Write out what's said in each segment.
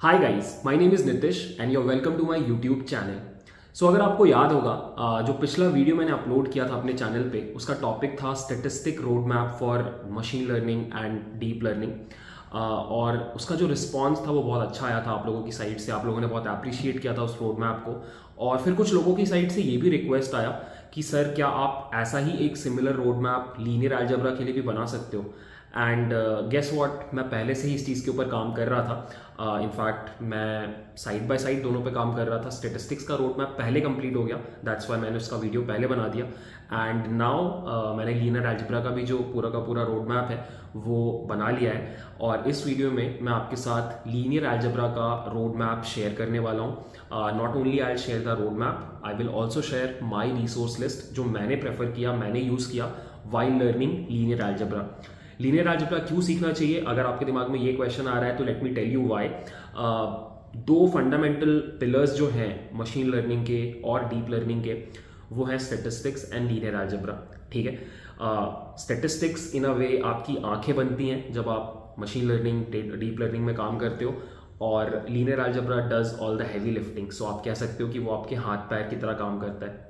Hi guys my name is Nitish and you welcome to my YouTube channel so अगर आपको याद होगा जो पिछला वीडियो मैंने अपलोड किया था अपने चैनल पे, उसका टॉपिक था statistic road map for machine learning and deep learning और उसका जो रिस्पॉन्स था वो बहुत अच्छा आया था आप लोगों की साइड से, आप लोगों ने बहुत अप्रिशिएट किया था उस रोड मैप को। और फिर कुछ लोगों की साइड से ये भी रिक्वेस्ट आया कि, सर, क्या आप ऐसा ही एक similar road map linear algebra के लिए भी बना सकते हो? एंड गेस वॉट मैं पहले से ही इस चीज़ के ऊपर काम कर रहा था। इनफैक्ट uh, मैं साइड बाय साइड दोनों पे काम कर रहा था। स्टेटिस्टिक्स का रोड मैप पहले कंप्लीट हो गया। दैट्स वाई मैंने उसका वीडियो पहले बना दिया। एंड नाउ uh, मैंने लीनर एल्जब्रा का भी जो पूरा का पूरा रोड मैप है वो बना लिया है। और इस वीडियो में मैं आपके साथ लीनियर एल्जब्रा का रोड मैप शेयर करने वाला हूँ। Not only I share the road map I will also share my resource list जो मैंने प्रेफर किया मैंने यूज़ किया while learning linear algebra linear algebra क्यों सीखना चाहिए? अगर आपके दिमाग में ये क्वेश्चन आ रहा है तो let me tell you why दो फंडामेंटल पिलर्स जो हैं मशीन लर्निंग के और डीप लर्निंग के, वो हैं स्टेटिस्टिक्स एंड लीनियर एल्जेब्रा ठीक है? स्टेटिस्टिक्स इन अ वे आपकी आँखें बनती हैं जब आप मशीन लर्निंग डीप लर्निंग में काम करते हो, और linear algebra does all the heavy lifting so आप कह सकते हो कि वो आपके हाथ पैर की तरह काम करता है.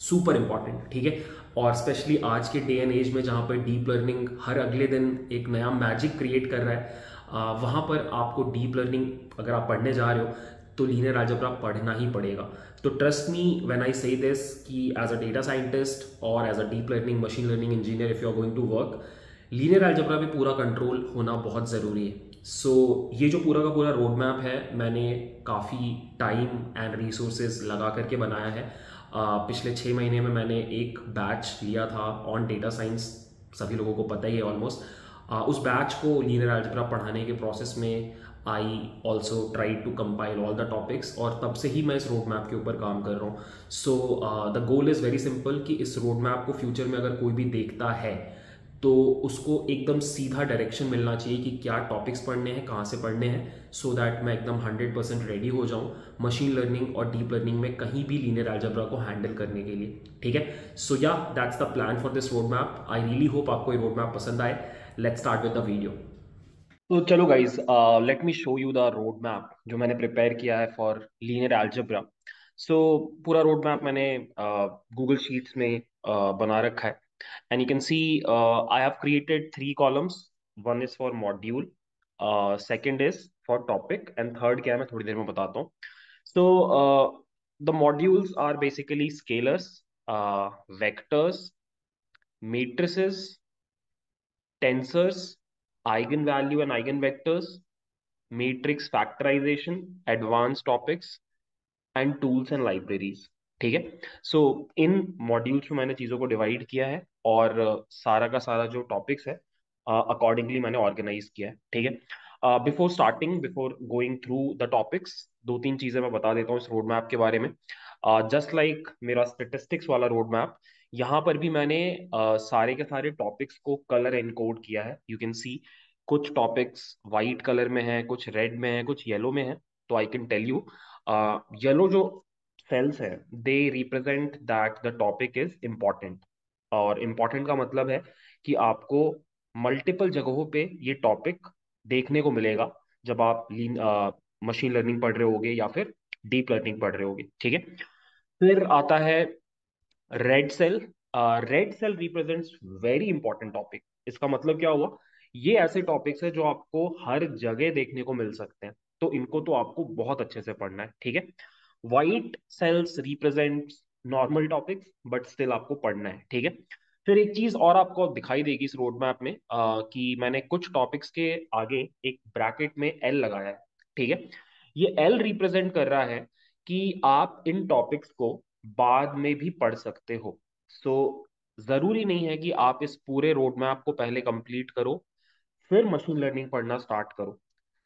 सुपर इंपॉर्टेंट ठीक है? और स्पेशली आज के डे एंड एज में जहाँ पर डीप लर्निंग हर अगले दिन एक नया मैजिक क्रिएट कर रहा है वहाँ पर आपको डीप लर्निंग अगर आप पढ़ने जा रहे हो तो लीनियर अलजेब्रा पढ़ना ही पड़ेगा। तो ट्रस्ट मी व्हेन आई से दिस कि एज अ डेटा साइंटिस्ट और as a deep learning machine learning engineer if you are going to work linear algebra में पूरा कंट्रोल होना बहुत ज़रूरी है। सो so, ये जो पूरा का पूरा रोड मैप है मैंने काफ़ी टाइम एंड रिसोर्सेज लगा करके बनाया है। पिछले छः महीने में मैंने एक बैच लिया था ऑन डेटा साइंस सभी लोगों को पता ही है ऑलमोस्ट उस बैच को लीनर एल्जब्रा पढ़ाने के प्रोसेस में I also try to compile all the topics और तब से ही मैं इस रोड मैप के ऊपर काम कर रहा हूँ। So the goal is very simple कि इस रोड मैप को फ्यूचर में अगर कोई भी देखता है तो उसको एकदम सीधा डायरेक्शन मिलना चाहिए कि क्या टॉपिक्स पढ़ने हैं कहाँ से पढ़ने हैं सो so दैट मैं एकदम 100 परसेंट रेडी हो जाऊँ मशीन लर्निंग और डीप लर्निंग में कहीं भी लीनियर एल्जब्रा को हैंडल करने के लिए ठीक है? So yeah that's the plan for this road map I really hope आपको ये रोड मैप पसंद आए. Let start with the video तो चलो guys let me show you the road map जो मैंने प्रिपेयर किया है फॉर लीनियर एल्जब्रा सो पूरा रोड मैप मैंने गूगल uh, शीट्स में uh, बना रखा है। and you can see uh, I have created three columns. One is for module, uh, second is for topic, and third क्या है मैं थोड़ी देर में बताता हूँ. So uh, the modules are basically scalars, uh, vectors, matrices, tensors, eigenvalue and eigenvectors, matrix factorization, advanced topics, and tools and libraries. ठीक है? सो इन modules में मैंने चीज़ों को डिवाइड किया है और सारा का सारा जो टॉपिक्स है अकॉर्डिंगली uh, मैंने ऑर्गेनाइज किया है ठीक है? Before starting before going through the topics दो तीन चीज़ें मैं बता देता हूँ इस रोड मैप के बारे में। जस्ट uh, लाइक like मेरा स्टेटिस्टिक्स वाला रोड मैप यहाँ पर भी मैंने uh, सारे के सारे टॉपिक्स को कलर एनकोड किया है। यू कैन सी कुछ टॉपिक्स वाइट कलर में है कुछ रेड में है कुछ येलो में है तो I can tell you yellow जो सेल्स है they represent that the topic is important और इंपॉर्टेंट का मतलब है कि आपको मल्टीपल जगहों पे ये टॉपिक देखने को मिलेगा, जब आप मशीन लर्निंग पढ़ रहे होगे या फिर डीप लर्निंग पढ़ रहे होगे, ठीक है? फिर आता है red cell red cell represents very important topic इसका मतलब क्या हुआ? ये ऐसे टॉपिक्स है जो आपको हर जगह देखने को मिल सकते हैं तो इनको तो आपको बहुत अच्छे से पढ़ना है, ठीक है? White cells represent normal topics but still आपको पढ़ना है ठीक है? फिर एक चीज़ और आपको दिखाई देगी इस रोड मैप में आ, कि मैंने कुछ टॉपिक्स के आगे एक ब्रैकेट में एल लगाया है ठीक है? ये एल रिप्रेजेंट कर रहा है कि आप इन टॉपिक्स को बाद में भी पढ़ सकते हो। सो so, ज़रूरी नहीं है कि आप इस पूरे रोड मैप को पहले कंप्लीट करो फिर मशीन लर्निंग पढ़ना स्टार्ट करो।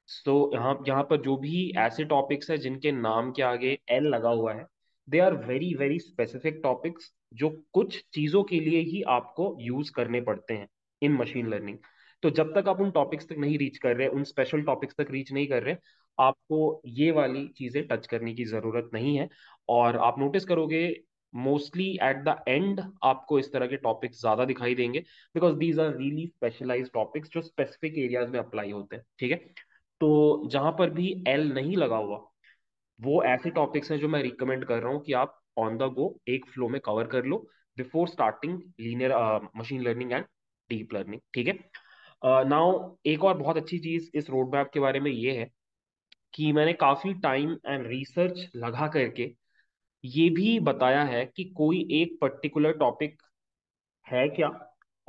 सो so, यहाँ यहाँ पर जो भी ऐसे टॉपिक्स है जिनके नाम के आगे एल लगा हुआ है they are very very specific topics जो कुछ चीज़ों के लिए ही आपको यूज़ करने पड़ते हैं इन मशीन लर्निंग तो जब तक आप उन टॉपिक्स तक नहीं रीच कर रहे उन स्पेशल टॉपिक्स तक रीच नहीं कर रहे आपको ये वाली चीज़ें टच करने की ज़रूरत नहीं है। और आप नोटिस करोगे मोस्टली एट द एंड आपको इस तरह के टॉपिक्स ज़्यादा दिखाई देंगे because these are really specialize topics जो स्पेसिफिक एरियाज़ में अप्लाई होते हैं ठीक है? तो जहाँ पर भी एल नहीं लगा हुआ, वो ऐसे टॉपिक्स हैं जो मैं रिकमेंड कर रहा हूँ कि आप ऑन द गो एक फ्लो में कवर कर लो before starting linear machine learning and deep learning ठीक है? नाउ एक और बहुत अच्छी चीज़ इस रोड मैप के बारे में ये है कि मैंने काफ़ी टाइम एंड रिसर्च लगा करके ये भी बताया है कि कोई एक पर्टिकुलर टॉपिक है क्या?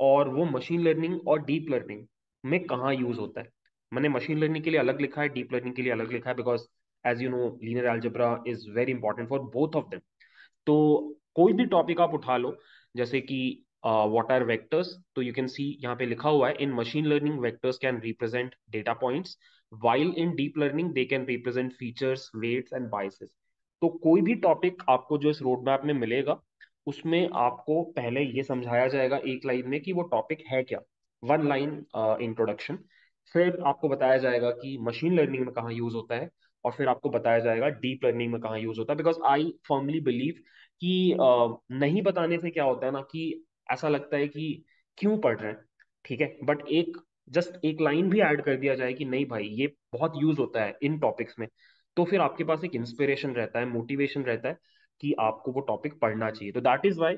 और वो मशीन लर्निंग और डीप लर्निंग में कहाँ यूज़ होता है। मैंने मशीन लर्निंग के लिए अलग लिखा है डीप लर्निंग के लिए अलग लिखा है because as you know linear algebra is very important for both of them तो कोई भी टॉपिक आप उठा लो, जैसे कि व्हाट आर वेक्टर्स तो यू कैन सी यहाँ पे लिखा हुआ है in machine learning vectors can represent data points while in deep learning they can represent features weights and biases तो कोई भी टॉपिक आपको जो इस रोड मैप में मिलेगा, उसमें आपको पहले ये समझाया जाएगा एक लाइन में कि वो टॉपिक है क्या। वन लाइन इंट्रोडक्शन फिर आपको बताया जाएगा कि मशीन लर्निंग में कहाँ यूज़ होता है और फिर आपको बताया जाएगा डीप लर्निंग में कहाँ यूज़ होता है। बिकॉज़ आई फर्मली बिलीव कि नहीं बताने से क्या होता है ना कि ऐसा लगता है कि क्यों पढ़ रहे हैं, ठीक है? बट एक जस्ट एक लाइन भी ऐड कर दिया जाए कि नहीं भाई, ये बहुत यूज़ होता है इन टॉपिक्स में। तो फिर आपके पास एक इंस्पिरेशन रहता है मोटिवेशन रहता है कि आपको वो टॉपिक पढ़ना चाहिए। तो that is why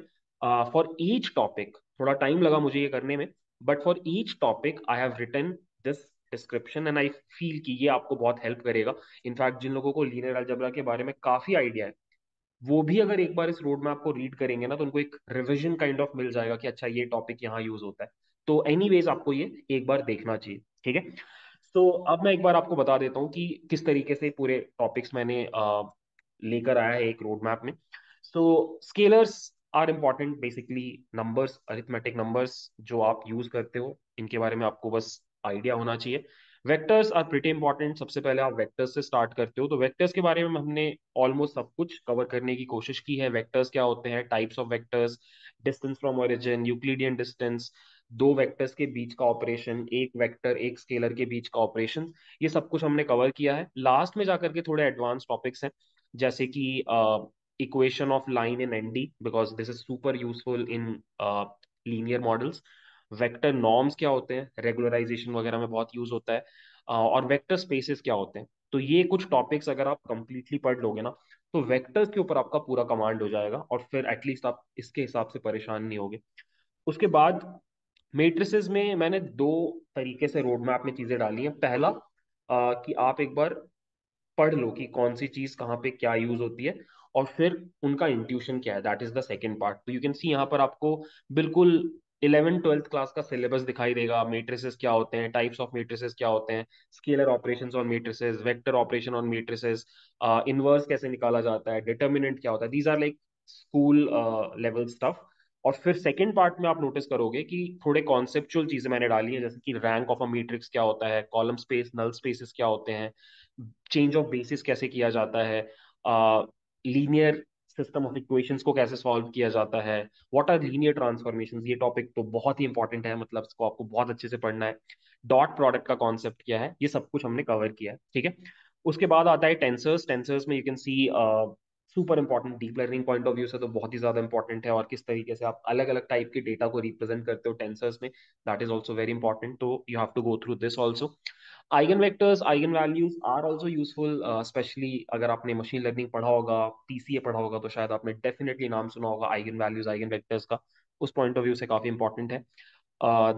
for each topic थोड़ा टाइम लगा मुझे ये करने में but for each topic I have written this description and I feel कि ये आपको बहुत हेल्प करेगा। इनफैक्ट जिन लोगों को लीनियर अलजबरा के बारे में काफ़ी आइडिया है, वो भी अगर एक बार इस रोड मैप को रीड करेंगे ना तो उनको एक रिविजन काइंड ऑफ़ मिल जाएगा कि अच्छा ये टॉपिक यहाँ यूज़ होता है। तो एनी आपको ये एक बार देखना चाहिए, ठीक है? तो अब मैं एक बार आपको बता देता हूँ कि किस तरीके से पूरे टॉपिक्स मैंने लेकर आया है एक रोड मैप में। So scalars are important basically numbers arithmetic numbers जो आप यूज़ करते हो, इनके बारे में आपको बस आइडिया होना चाहिए। वेक्टर्स आर प्रिटी इंपॉर्टेंट सबसे पहले आप वेक्टर्स से स्टार्ट करते हो तो वेक्टर्स के बारे में हमने ऑलमोस्ट सब कुछ कवर करने की कोशिश की है। वेक्टर्स क्या होते हैं? Types of vectors distance from origin Euclidean distance दो वेक्टर्स के बीच का ऑपरेशन एक वेक्टर एक स्केलर के बीच का ऑपरेशन ये सब कुछ हमने कवर किया है। लास्ट में जाकर के थोड़े एडवांस टॉपिक्स हैं, जैसे कि equation of line in ND because this is super useful in linear models vector norms क्या होते हैं? रेगुलराइजेशन वगैरह में बहुत यूज़ होता है। और वेक्टर स्पेसेस क्या होते हैं? तो ये कुछ टॉपिक्स अगर आप कंप्लीटली पढ़ लोगे ना तो वेक्टर्स के ऊपर आपका पूरा कमांड हो जाएगा और फिर एटलीस्ट आप इसके हिसाब से परेशान नहीं होगे। उसके बाद मेट्रिसेस में मैंने दो तरीके से रोड मैप में चीज़ें डाली हैं। पहला आ, कि आप एक बार पढ़ लो कि कौन सी चीज़ कहाँ पे क्या यूज़ होती है और फिर उनका इंट्यूशन क्या है। That is the second part तो यू कैन सी यहाँ पर आपको बिल्कुल इलेवन ट्वेल्थ क्लास का सिलेबस दिखाई देगा। मेट्रिसेस क्या होते हैं? टाइप्स ऑफ़ मेट्रिसेस क्या होते हैं? Scalar operations on matrices, vector operation on matrices inverse कैसे निकाला जाता है? डिटर्मिनेंट क्या होता है? These are like school level stuff और फिर सेकेंड पार्ट में आप नोटिस करोगे कि थोड़े कॉन्सेप्चुअल चीज़ें मैंने डाली है, जैसे कि रैंक ऑफ़ अ मैट्रिक्स क्या होता है? कॉलम स्पेस नल स्पेसेस क्या होते हैं? चेंज ऑफ़ बेसिस कैसे किया जाता है? लीनियर सिस्टम ऑफ़ इक्वेशंस को कैसे सॉल्व किया जाता है? व्हाट आर लीनियर ट्रांसफॉर्मेशंस ये टॉपिक तो बहुत ही इंपॉर्टेंट है मतलब इसको आपको बहुत अच्छे से पढ़ना है। डॉट प्रोडक्ट का कॉन्सेप्ट क्या है? ये सब कुछ हमने कवर किया है, ठीक है? उसके बाद आता है टेंसर्स टेंसर्स में you can see super important deep learning point of view से तो बहुत ही ज़्यादा इंपॉर्टेंट है और किस तरीके से आप अलग अलग टाइप के डेटा को रिप्रेजेंट करते हो टेंसर्स में that is also very important तो you have to go through this also vectors eigen values are also useful especially अगर आपने मशीन लर्निंग पढ़ा होगा पीसीए पढ़ा होगा तो शायद आपने डेफिनेटली नाम सुना होगा आइगन वेक्टर्स का। उस पॉइंट ऑफ़ व्यू से काफ़ी इंपॉर्टेंट है।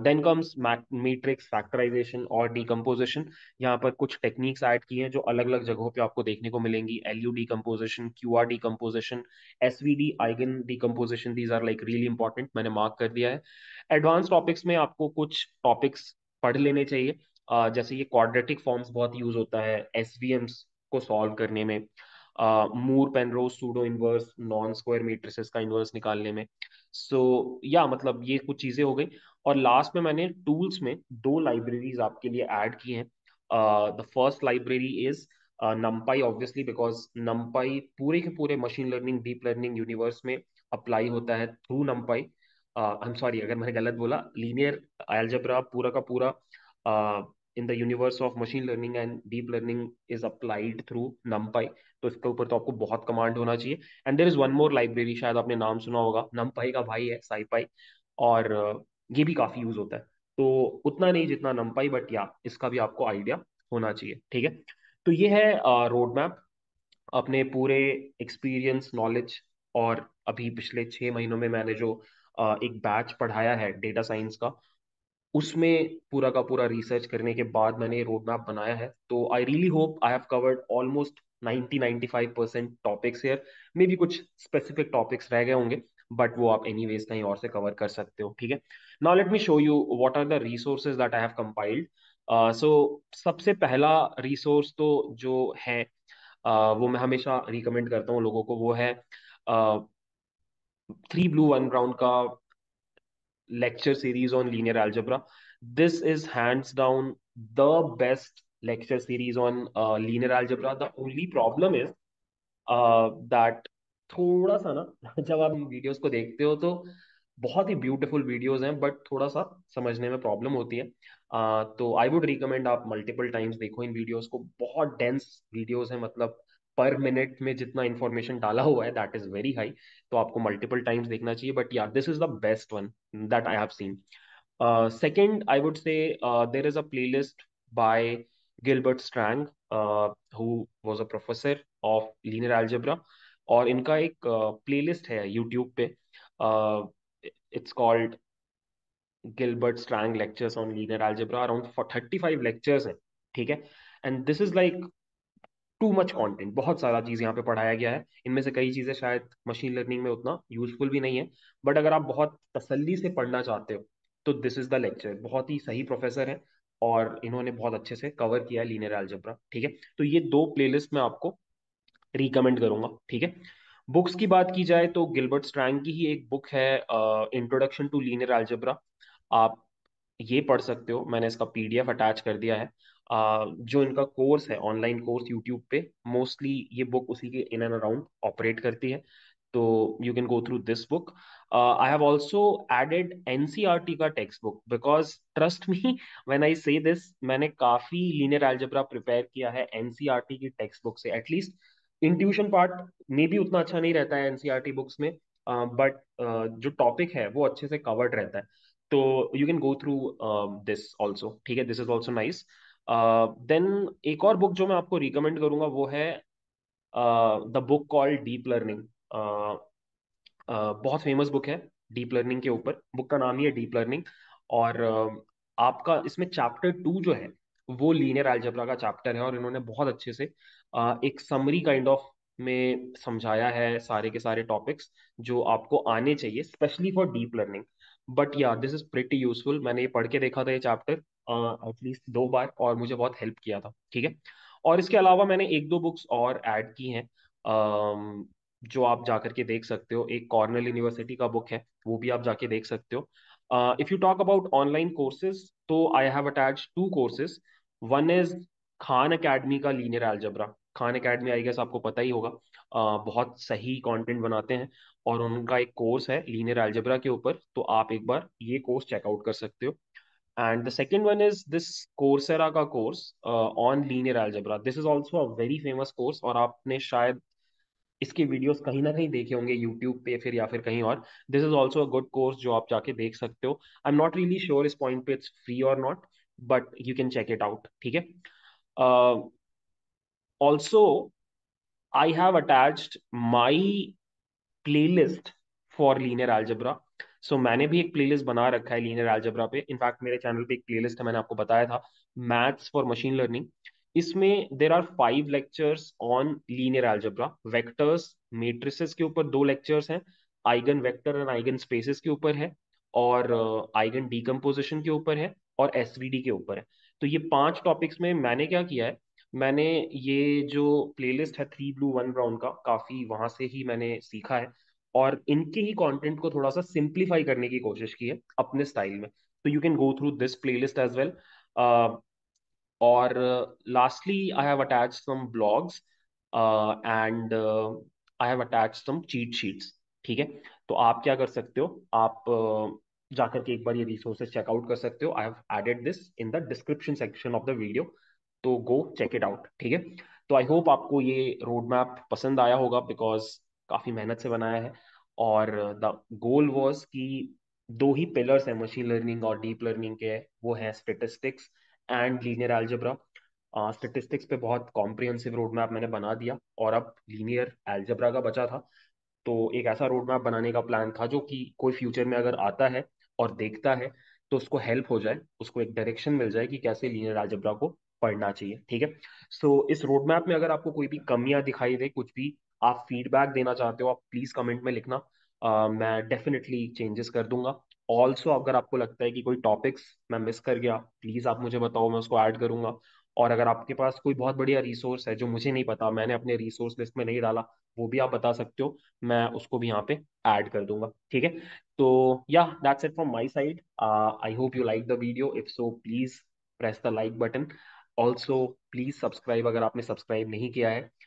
देन कम्स मैट्रिक्स फैक्टराइजेशन और डिकम्पोजिशन यहाँ पर कुछ टेक्निक्स ऐड की हैं जो अलग अलग जगहों पे आपको देखने को मिलेंगी। L U decomposition Q R decomposition S V D eigen decomposition these are like really important मैंने मार्क कर दिया है। एडवांस टॉपिक्स में आपको कुछ टॉपिक्स पढ़ लेने चाहिए। जैसे ये क्वाड्रेटिक फॉर्म्स बहुत यूज़ होता है एस को सॉल्व करने में Moore Penrose pseudo inverse non square matrices का इनवर्स निकालने में। सो so, या yeah, मतलब ये कुछ चीज़ें हो गई। और लास्ट में मैंने टूल्स में दो लाइब्रेरीज आपके लिए ऐड की हैं। The first library is NumPy obviously because NumPy पूरे के पूरे machine learning deep learning universe में अप्लाई होता है through NumPy I am sorry अगर मैंने गलत बोला लीनियर एल्जेब्रा पूरा का पूरा in the universe of machine learning and deep learning is applied through NumPy तो इसके ऊपर तो आपको बहुत कमांड होना चाहिए. And there is one more library शायद आपने नाम सुना होगा. नमपाई का भाई है साईपाई और ये भी काफ़ी यूज़ होता है. तो उतना नहीं जितना नमपाई बट या इसका भी आपको आइडिया होना चाहिए. ठीक है? तो ये है रोड मैप अपने पूरे एक्सपीरियंस नॉलेज और अभी पिछले छह महीनों में मैंने जो uh, एक बैच पढ़ाया है डेटा साइंस का उसमें पूरा का पूरा रिसर्च करने के बाद मैंने रोड मैप बनाया है। तो I really hope I have covered almost 90 95 percent topics here मे भी कुछ स्पेसिफिक टॉपिक्स रह गए होंगे बट वो आप एनी वेज कहीं और से कवर कर सकते हो ठीक है? Now let me show you what are the resources that I have compiled so सबसे पहला रिसोर्स तो जो है uh, वो मैं हमेशा रिकमेंड करता हूँ लोगों को वो है थ्री ब्लू वन ब्राउन का lecture series on linear algebra. This is hands down the best lecture series on uh, linear algebra. The only problem is uh, that थोड़ा सा ना जब आप वीडियोस को देखते हो तो बहुत ही ब्यूटीफुल वीडियोस हैं बट थोड़ा सा समझने में प्रॉब्लम होती है uh, तो आई वुड रिकमेंड आप मल्टीपल टाइम्स देखो इन वीडियोस को बहुत डेंस वीडियोस हैं मतलब पर मिनट में जितना इंफॉर्मेशन डाला हुआ है दैट इज़ वेरी हाई तो आपको मल्टीपल टाइम्स देखना चाहिए but yeah this is the best one that I have seen second I would say there is a playlist by Gilbert Strang who was a professor of linear algebra और इनका एक playlist uh, है YouTube पे. It's called Gilbert Strang lectures on linear algebra around thirty five lectures हैं ठीक है? And this is like too much content बहुत सारा चीज़ यहाँ पे पढ़ाया गया है। इनमें से कई चीज़ें शायद मशीन लर्निंग में उतना यूजफुल भी नहीं है। बट अगर आप बहुत तसल्ली से पढ़ना चाहते हो तो दिस इज़ द लेक्चर बहुत ही सही प्रोफेसर है और इन्होंने बहुत अच्छे से कवर किया है लीनियर एल्जेब्रा ठीक है? तो ये दो प्लेलिस्ट मैं आपको रिकमेंड करूँगा, ठीक है? बुक्स की बात की जाए तो गिलबर्ट स्ट्रैंग की ही एक बुक है इंट्रोडक्शन टू लीनियर एल्जेब्रा आप ये पढ़ सकते हो। मैंने इसका पीडीएफ अटैच कर दिया है। जो इनका कोर्स है ऑनलाइन कोर्स यूट्यूब पे मोस्टली ये बुक उसी के इन एंड अराउंड ऑपरेट करती है। तो you can go through this book. I have also added NCERT का text book because trust me when I say this मैंने काफ़ी लीनियर एल्जेब्रा प्रिपेयर किया है एनसीआरटी की टेक्स्ट बुक से एटलीस्ट इंट्यूशन पार्ट में भी उतना अच्छा नहीं रहता है एनसीआरटी बुक्स में। बट uh, uh, जो टॉपिक है वो अच्छे से कवर्ड रहता है। तो you can go through this also ठीक है? This is also nice then uh, एक और बुक जो मैं आपको रिकमेंड करूँगा वो है the book called deep learning बहुत फ़ेमस बुक है डीप लर्निंग के ऊपर। बुक का नाम ही है डीप लर्निंग और uh, आपका इसमें चैप्टर टू जो है वो लीनियर एल्जेब्रा का चैप्टर है और इन्होंने बहुत अच्छे से uh, एक समरी काइंड ऑफ़ में समझाया है सारे के सारे टॉपिक्स जो आपको आने चाहिए specially for deep learning but yeah this is pretty useful मैंने ये पढ़ के देखा था ये चैप्टर एटलीस्ट दो बार और मुझे बहुत हेल्प किया था ठीक है? और इसके अलावा मैंने एक दो बुक्स और ऐड की हैं जो आप जाकर के देख सकते हो। एक कॉर्नल यूनिवर्सिटी का बुक है वो भी आप जाके देख सकते हो। If you talk about online courses तो I have attach two courses one is Khan Academy का linear algebra Khan Academy I guess आपको पता ही होगा uh, बहुत सही कंटेंट बनाते हैं और उनका एक कोर्स है लीनियर एल्जेब्रा के ऊपर तो आप एक बार ये कोर्स चेकआउट कर सकते हो। And the second one is this Coursera का course on linear algebra this is also a very famous course और आपने शायद इसके वीडियोस कहीं ना कहीं देखे होंगे यूट्यूब पे फिर या फिर कहीं और। This is also a good course जो आप जाके देख सकते हो। I am not really sure इस पॉइंट पे इट्स फ्री और not but you can check it out ठीक है? Also I have attached my playlist for linear algebra so so, मैंने भी एक प्लेलिस्ट बना रखा है लीनियर एल्जेब्रा पे. इनफैक्ट मेरे चैनल पे एक प्लेलिस्ट है मैंने आपको बताया था. मैथ्स फॉर मशीन लर्निंग इसमें there are five lectures on linear algebra vectors matrices के ऊपर दो लेक्चर्स हैं. Eigen vector and eigen spaces के ऊपर है. और आइगन uh, डीकम्पोजिशन के ऊपर है और एसवीडी के ऊपर है. तो ये पाँच टॉपिक्स में मैंने क्या किया है? मैंने ये जो प्लेलिस्ट है थ्री ब्लू वन ब्राउन का काफ़ी वहाँ से ही मैंने सीखा है. और इनके ही कंटेंट को थोड़ा सा सिंप्लीफाई करने की कोशिश की है अपने स्टाइल में। तो you can go through this playlist as well और lastly I have attach some blogs and I have attach some cheat sheets ठीक है? तो आप क्या कर सकते हो? आप uh, जाकर के एक बार ये रिसोर्सेज चेकआउट कर सकते हो। I have added this in the description section of the video तो गो चेक इट आउट ठीक है? तो आई होप आपको ये रोड मैप पसंद आया होगा बिकॉज़ काफ़ी मेहनत से बनाया है। और द गोल वॉज़ कि दो ही पिलर्स हैं मशीन लर्निंग और डीप लर्निंग के, वो है statistics and linear algebra statistics पे बहुत कॉम्प्रिहेंसिव रोड मैप मैंने बना दिया और अब लीनियर एल्जेब्रा का बचा था। तो एक ऐसा रोड मैप बनाने का प्लान था जो कि कोई फ्यूचर में अगर आता है और देखता है तो उसको हेल्प हो जाए, उसको एक डायरेक्शन मिल जाए कि कैसे लीनियर एल्जब्रा को पढ़ना चाहिए, ठीक है? सो इस रोड मैप में अगर आपको कोई भी कमियाँ दिखाई दे, कुछ भी आप फीडबैक देना चाहते हो आप प्लीज़ कमेंट में लिखना। uh, मैं डेफिनेटली चेंजेस कर दूँगा। ऑल्सो अगर आपको लगता है कि कोई टॉपिक्स मैं मिस कर गया प्लीज़ आप मुझे बताओ मैं उसको ऐड करूँगा। और अगर आपके पास कोई बहुत बढ़िया रिसोर्स है जो मुझे नहीं पता मैंने अपने रिसोर्स लिस्ट में नहीं डाला वो भी आप बता सकते हो मैं उसको भी यहाँ पे ऐड कर दूँगा। ठीक है? तो yeah that's it from my side I hope you like the video if so please press the like button also please subscribe अगर आपने सब्सक्राइब नहीं किया है।